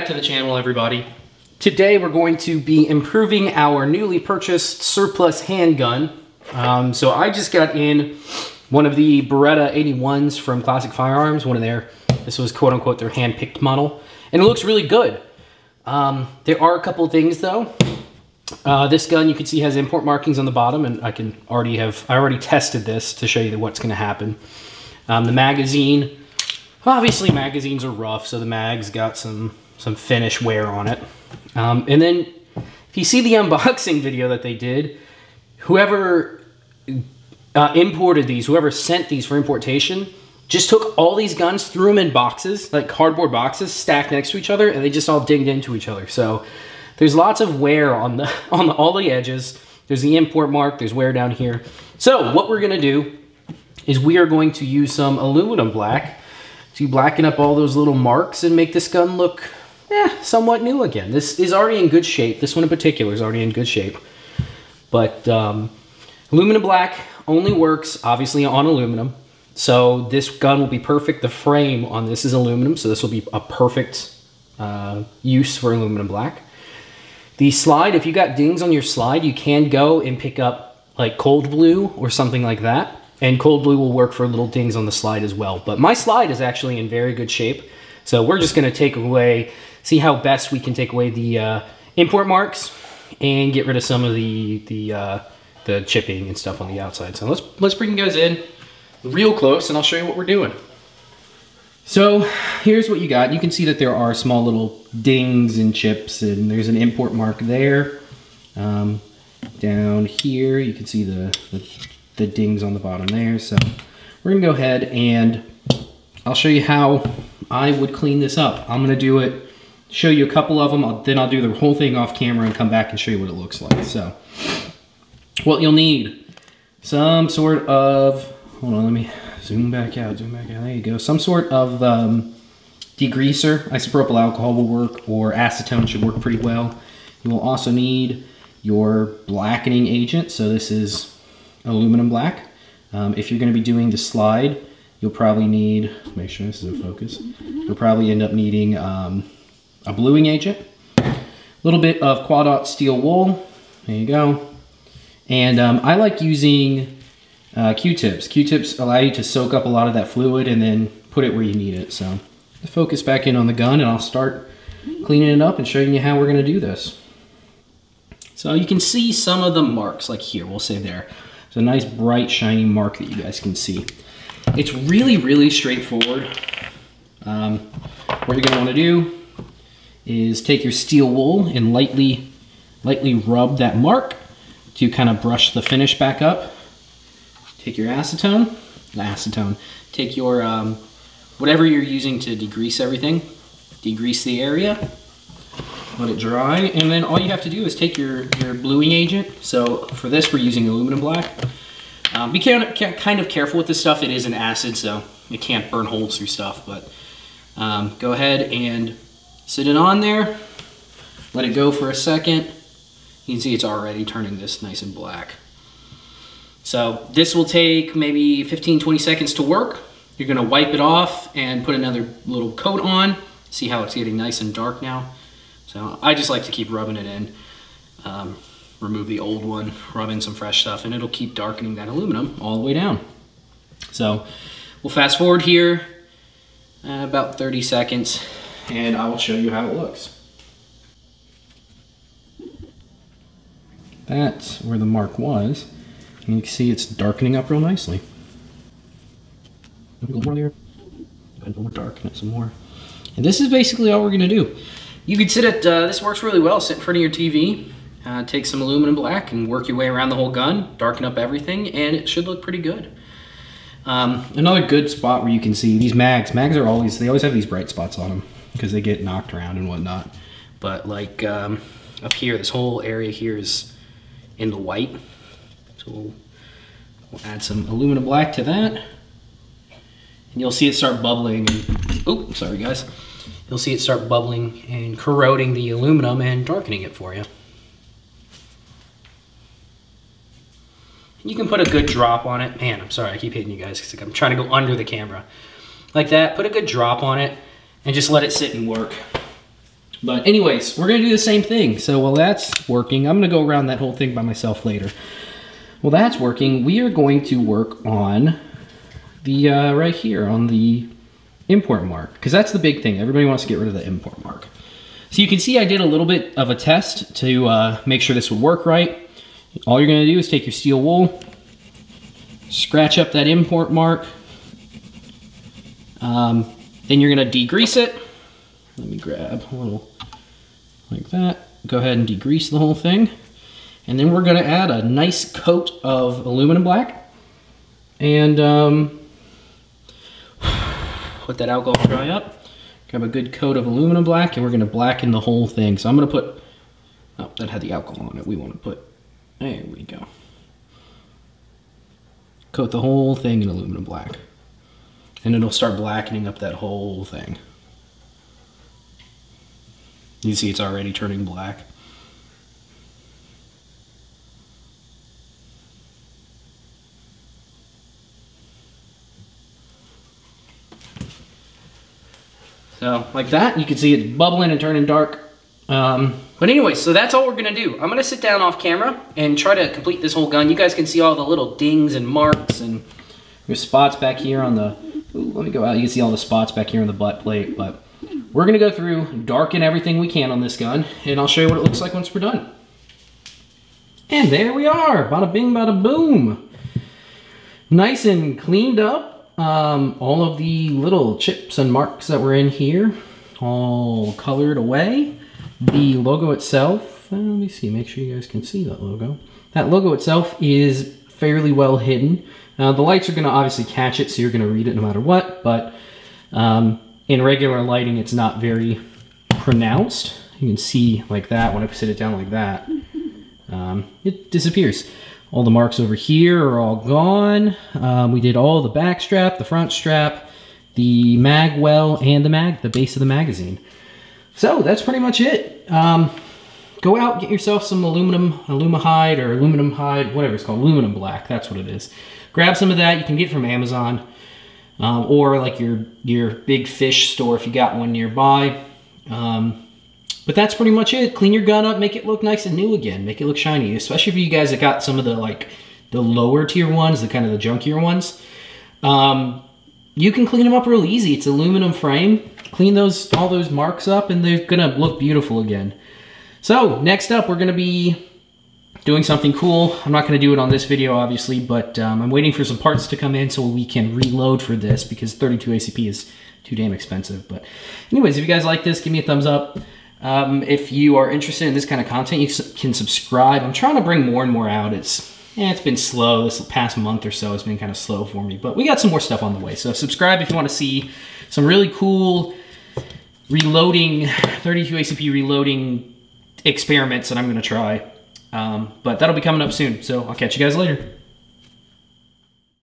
back to the channel, everybody. Today we're going to be improving our newly purchased surplus handgun. Um, so I just got in one of the Beretta 81s from Classic Firearms, one of their, this was quote unquote their hand-picked model, and it looks really good. Um, there are a couple things though. Uh, this gun you can see has import markings on the bottom and I can already have, I already tested this to show you what's gonna happen. Um, the magazine, obviously magazines are rough, so the mag's got some, some finish wear on it. Um, and then if you see the unboxing video that they did, whoever uh, imported these, whoever sent these for importation, just took all these guns, threw them in boxes, like cardboard boxes, stacked next to each other, and they just all digged into each other. So there's lots of wear on the on the, all the edges. There's the import mark. There's wear down here. So what we're gonna do is we are going to use some aluminum black to blacken up all those little marks and make this gun look eh, somewhat new again. This is already in good shape. This one in particular is already in good shape. But um, aluminum black only works obviously on aluminum. So this gun will be perfect. The frame on this is aluminum, so this will be a perfect uh, use for aluminum black. The slide, if you got dings on your slide, you can go and pick up like cold blue or something like that. And cold blue will work for little dings on the slide as well. But my slide is actually in very good shape. So we're just gonna take away, see how best we can take away the uh, import marks and get rid of some of the, the, uh, the chipping and stuff on the outside. So let's, let's bring you guys in real close and I'll show you what we're doing. So here's what you got. You can see that there are small little dings and chips and there's an import mark there. Um, down here, you can see the, the, the dings on the bottom there. So we're gonna go ahead and I'll show you how I would clean this up. I'm gonna do it, show you a couple of them, I'll, then I'll do the whole thing off camera and come back and show you what it looks like. So what you'll need, some sort of, hold on, let me zoom back out, zoom back out, there you go. Some sort of um, degreaser, isopropyl alcohol will work, or acetone should work pretty well. You will also need your blackening agent, so this is aluminum black. Um, if you're gonna be doing the slide, you'll probably need, make sure this is in focus, you'll probably end up needing um, a bluing agent, a little bit of quad steel wool, there you go. And um, I like using uh, Q-tips. Q-tips allow you to soak up a lot of that fluid and then put it where you need it. So focus back in on the gun and I'll start cleaning it up and showing you how we're gonna do this. So you can see some of the marks, like here, we'll say there. It's a nice bright shiny mark that you guys can see. It's really, really straightforward. Um, what you're gonna wanna do is take your steel wool and lightly, lightly rub that mark to kind of brush the finish back up. Take your acetone, acetone, take your, um, whatever you're using to degrease everything, degrease the area, let it dry, and then all you have to do is take your, your bluing agent. So for this, we're using aluminum black. Um, be kind of, kind of careful with this stuff. It is an acid, so it can't burn holes through stuff, but um, go ahead and sit it on there, let it go for a second. You can see it's already turning this nice and black. So this will take maybe 15, 20 seconds to work. You're gonna wipe it off and put another little coat on. See how it's getting nice and dark now. So I just like to keep rubbing it in. Um, remove the old one, rub in some fresh stuff, and it'll keep darkening that aluminum all the way down. So we'll fast forward here uh, about 30 seconds, and I will show you how it looks. That's where the mark was. And you can see it's darkening up real nicely. Little more there. Go and darken it some more. And this is basically all we're gonna do. You can sit at, uh, this works really well, sit in front of your TV, uh, take some aluminum black and work your way around the whole gun, darken up everything, and it should look pretty good. Um, another good spot where you can see these mags, mags are always, they always have these bright spots on them because they get knocked around and whatnot. But like um, up here, this whole area here is in the white. So we'll, we'll add some aluminum black to that. And you'll see it start bubbling. And, oh, sorry guys. You'll see it start bubbling and corroding the aluminum and darkening it for you. You can put a good drop on it. Man, I'm sorry, I keep hitting you guys because I'm trying to go under the camera. Like that, put a good drop on it and just let it sit and work. But anyways, we're gonna do the same thing. So while that's working, I'm gonna go around that whole thing by myself later. Well, that's working. We are going to work on the, uh, right here on the import mark, because that's the big thing. Everybody wants to get rid of the import mark. So you can see I did a little bit of a test to uh, make sure this would work right. All you're gonna do is take your steel wool, scratch up that import mark, um, then you're gonna degrease it. Let me grab a little like that. Go ahead and degrease the whole thing. And then we're gonna add a nice coat of aluminum black. And um, let that alcohol dry up. Grab a good coat of aluminum black and we're gonna blacken the whole thing. So I'm gonna put, oh, that had the alcohol on it. We wanna put, there we go. Coat the whole thing in aluminum black. And it'll start blackening up that whole thing. You see it's already turning black. So like that, you can see it's bubbling and turning dark. Um, but anyway, so that's all we're gonna do. I'm gonna sit down off camera and try to complete this whole gun. You guys can see all the little dings and marks and spots back here on the, ooh, let me go out. You can see all the spots back here on the butt plate, but we're gonna go through, darken everything we can on this gun, and I'll show you what it looks like once we're done. And there we are, bada bing, bada boom. Nice and cleaned up. Um, all of the little chips and marks that were in here, all colored away. The logo itself, uh, let me see, make sure you guys can see that logo. That logo itself is fairly well hidden. Uh, the lights are gonna obviously catch it, so you're gonna read it no matter what, but um, in regular lighting, it's not very pronounced. You can see like that when I sit it down like that. Um, it disappears. All the marks over here are all gone. Um, we did all the back strap, the front strap, the mag well, and the mag, the base of the magazine. So that's pretty much it. Um, go out, get yourself some aluminum, alumihide or aluminum hide, whatever it's called, aluminum black, that's what it is. Grab some of that, you can get from Amazon. Um, or like your, your big fish store if you got one nearby. Um, but that's pretty much it. Clean your gun up, make it look nice and new again. Make it look shiny, especially for you guys that got some of the like the lower tier ones, the kind of the junkier ones. Um, you can clean them up real easy. It's aluminum frame. Clean those all those marks up and they're gonna look beautiful again. So next up, we're gonna be doing something cool. I'm not gonna do it on this video, obviously, but um, I'm waiting for some parts to come in so we can reload for this because 32 ACP is too damn expensive. But anyways, if you guys like this, give me a thumbs up. Um, if you are interested in this kind of content, you can subscribe. I'm trying to bring more and more out. It's yeah, it's been slow. This past month or so has been kind of slow for me, but we got some more stuff on the way. So subscribe if you want to see some really cool reloading, 32 ACP reloading experiments that I'm going to try. Um, but that'll be coming up soon. So I'll catch you guys later.